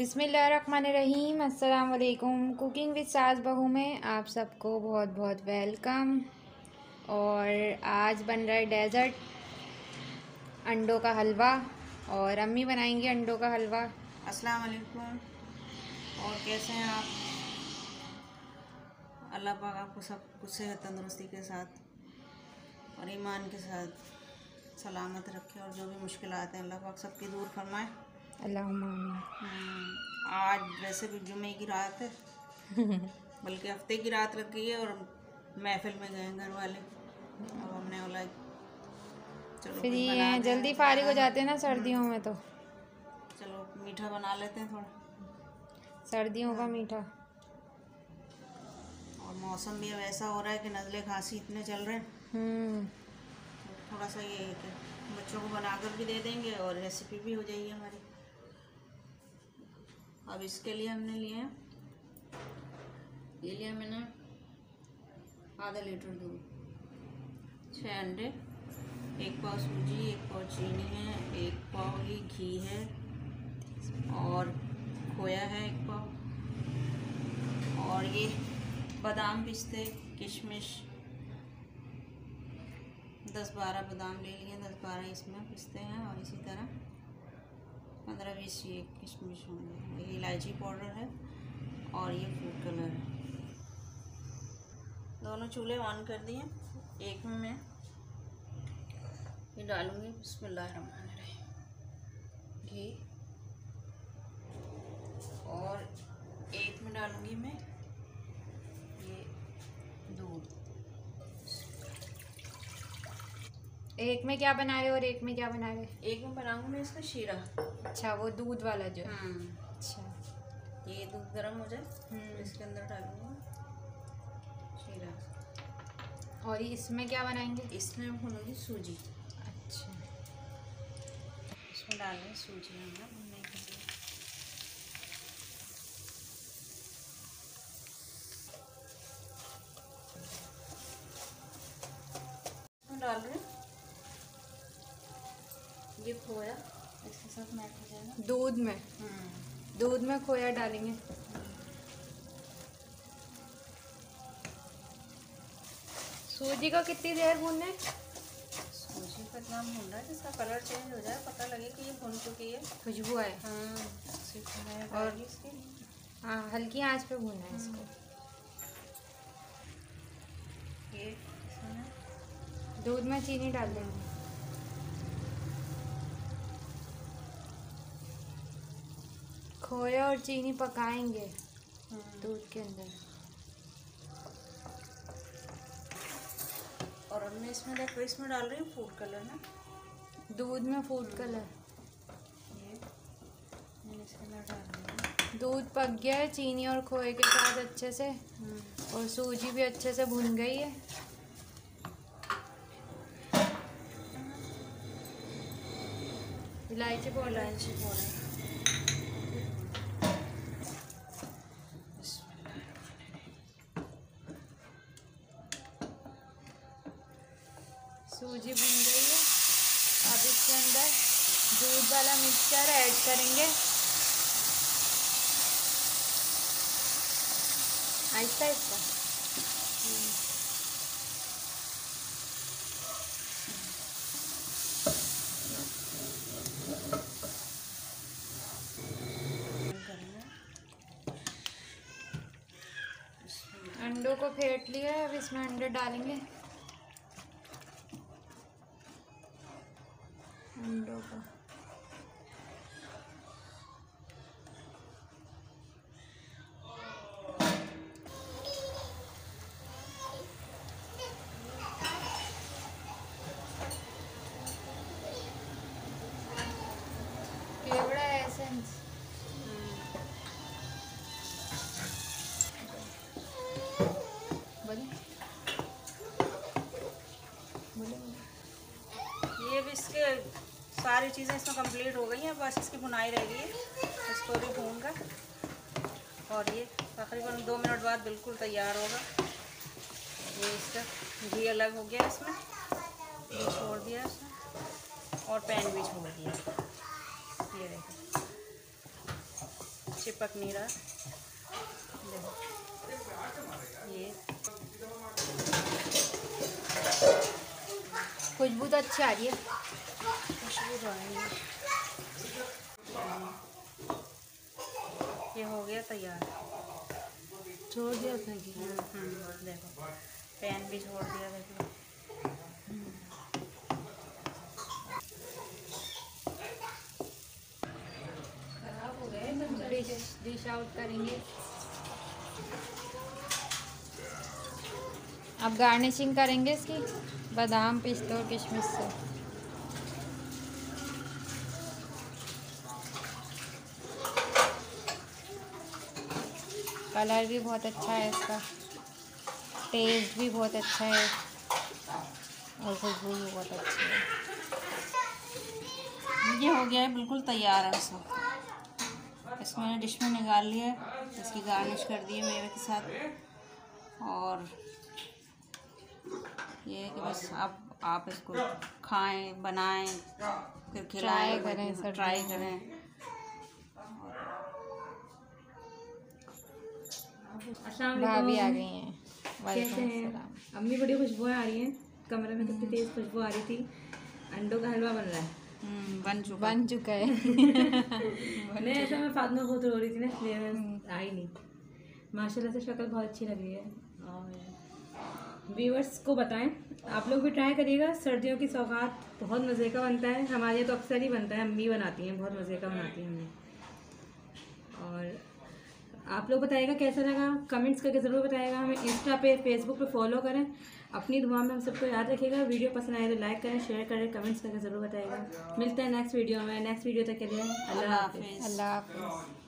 बिसमीम वालेकुम cooking with सास बहू में आप सबको बहुत बहुत वेलकम। और आज बन रहा है डेज़र्ट, अंडों का हलवा। और अम्मी बनाएँगी अंडों का हलवा। अस्सलाम वालेकुम और कैसे हैं आप? अल्लाह पाक आपको सब कुछ सेहत तंदुरुस्ती के साथ और ईमान के साथ सलामत रखे और जो भी मुश्किल हैं अल्लाह पाक सबकी दूर फरमाए। अल्लाह हम्म, आज वैसे भी जुमे की रात है। बल्कि हफ़्ते की रात गई है और महफिल में गए घर वाले। और हमने बोला चलो फिर ये हैं, जल्दी फारिग हो जाते हैं ना सर्दियों में तो। चलो मीठा बना लेते हैं थोड़ा। सर्दियों का मीठा। और मौसम भी अब ऐसा हो रहा है कि नज़ले खांसी इतने चल रहे हैं। हम्म। थोड़ा सा ये है कि बच्चों को बनाकर भी दे देंगे और रेसिपी भी हो जाएगी हमारी। अब इसके लिए हमने लिए ये लिया मैंने आधा लीटर दूध। छः अंडे, एक पाव सूजी, एक पाव चीनी है, एक पाव ही घी है और खोया है एक पाव। और ये बादाम पिस्ते, किशमिश, दस बारह बादाम ले लिए, दस बारह इसमें पिस्ते हैं और इसी तरह। पंद्रह बीस ये किशमिश होंगे। ये इलायची पाउडर है और ये फ़ूड कलर है। दोनों चूल्हे ऑन कर दिए, एक में मैं ये डालूँगी। बिस्मिल घी। और एक में डालूँगी मैं ये दूध एक में क्या बना रहे हो और एक में क्या बना रहे एक में बनाऊँगी मैं इसका शीरा। अच्छा वो दूध वाला जो। है अच्छा। ये दूध गर्म हो जाए हम्म। इसके अंदर डालूँगा शीरा। और इसमें क्या बनाएँगे? इसमें बनूँगी भूनूँगी सूजी। अच्छा। इसमें डालेंगे सूजी। हमने खोया? इसके साथ मैच हो जाएगा दूध में। दूध में खोया डालेंगे। सूजी को कितनी देर भूनना है? सूजी का इतना भून रहा है जिसका कलर चेंज हो जाए पता लगे कि ये भून चुकी है। खुशबू आए। हाँ और- और हाँ हल्की आँच पे भूनना है इसको। ये दूध में चीनी डाल देंगे। खोया और चीनी पकाएँगे दूध के अंदर। और अब मैं इसमें देखो इसमें डाल रही हूँ फ़ूड कलर ना। दूध में फ़ूड कलर ये मैंने डाल दूध पक गया है चीनी और खोए के साथ अच्छे से। और सूजी भी अच्छे से भुन गई है। इलायची पाउडर। इलायची पाउडर। सूजी भुन गई है। अब इसके अंदर दूध वाला मिक्सचर ऐड करेंगे। आहिस्ता आहिस्ता। अंडों को फेंट लिया है, अब इसमें अंडे डालेंगे। अंडों सारी चीज़ें इसमें कंप्लीट हो गई हैं, बस इसकी बुनाई रह गई है। इसको भी भून कर और ये तकरीबन दो मिनट बाद बिल्कुल तैयार होगा। ये इसका घी अलग हो गया इसमें। घी छोड़ दिया इसमें और पैन भी छोड़ दिया। ये देखो। चिपक नहीं रहा। देखो ये। खुशबू तो अच्छी आ रही है। खुशबू ये हो गया तैयार। छोड़ दिया उसने घी हम्म, देखो। पैन भी छोड़ दिया देखो। डिश डिश आउट करेंगे। अब गार्निशिंग करेंगे इसकी बादाम पिस्ता और किशमिश से। कलर भी बहुत अच्छा है इसका। टेस्ट भी बहुत अच्छा है। और खुशबू भी बहुत अच्छी है। ये हो गया है बिल्कुल तैयार है सब। इसको मैंने डिश में निकाल लिया इसकी गार्निश कर दी है मेवे के साथ। और ये है कि बस आप आप इसको खाएँ बनाएँ फिर खिलाएँ करें ट्राई करें। भाभी आ गई हैं। कैसे हैं? अम्मी बड़ी खुशबुएँ आ रही हैं। कमरे में कितनी तेज खुशबू आ रही थी। अंडों का हलवा बन रहा है। हम्म, बन चुका। बन चुका है। नहीं ऐसा मैं फातिमा बहुत रो रही थी ना इसलिए मैं आई नहीं। माशाल्लाह से शक्ल बहुत अच्छी लग रही है। और व्यूअर्स को बताएँ आप लोग भी ट्राई करिएगा। सर्दियों की सौगात बहुत मज़े का बनता है। हमारे यहाँ तो अक्सर ही बनता है। अम्मी बनाती हैं बहुत मज़े का बनाती हैं हमें। और आप लोग बताएगा कैसा लगा? कमेंट्स करके ज़रूर बताएगा हमें इंस्टा पे फेसबुक पे फॉलो करें। अपनी दुआ में हम सबको याद रखिएगा। वीडियो पसंद आए तो लाइक करें शेयर करें कमेंट्स करके ज़रूर बताएगा मिलते हैं नेक्स्ट वीडियो में। नेक्स्ट वीडियो तक के लिए अल्लाह हाफिज़। अल्लाह हाफिज़।